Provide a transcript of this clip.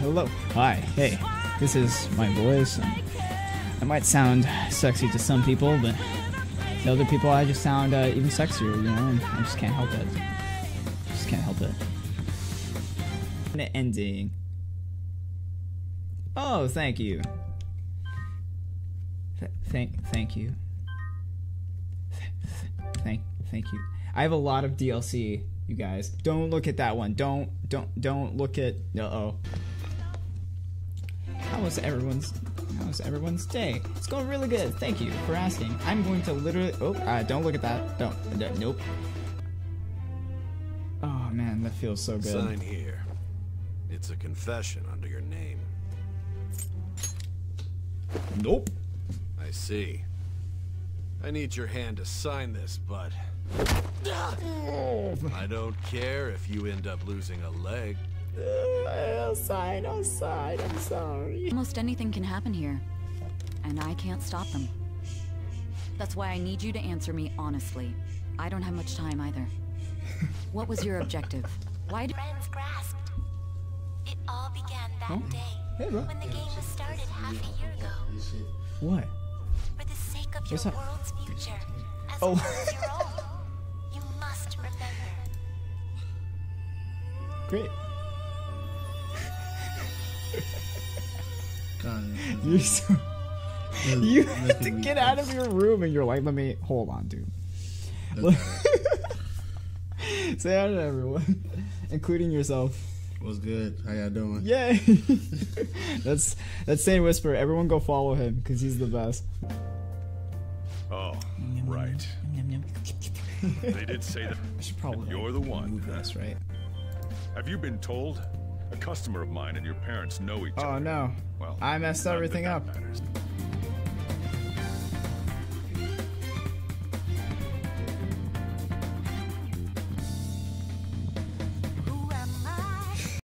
hello. Hi. Hey. This is my voice. I might sound sexy to some people, but to other people, I just sound uh, even sexier, you know, and I just can't help it. Just can't help it. The ending. Oh, thank you. Th- thank, thank you. Th- th- Thank, thank you. I have a lot of DLC, you guys. Don't look at that one. Don't, don't, don't look at. Uh oh. How was everyone's? How was everyone's day? It's going really good. Thank you for asking. I'm going to literally. Oh, uh, don't look at that. Don't. uh, nope. Oh man, that feels so good. Sign here. It's a confession under your name. Nope. I see. I need your hand to sign this, but I don't care if you end up losing a leg. I'll sign. I'll sign. I'm sorry. Almost anything can happen here, and I can't stop them. That's why I need you to answer me honestly. I don't have much time either. What was your objective? Why did friends grasped. It all began that Oh. day Hey, bro. when the game was started half a year ago. What? For the sake of What's your that? world's future, as Oh. well as your own, you must remember. Great. God, You're so. that's- You that's had to making me get out of your room, and you're like, "Let me hold on, dude." Say hi to everyone, including yourself. What's good? How y'all doing? Yay! that's that's Saint Whisper. Everyone go follow him because he's the best. Oh, right. They did say that. I should probably. You're the one, Move huh? this, right? Have you been told? A customer of mine and your parents know each oh, other. Oh no! Well, I messed everything up. matters.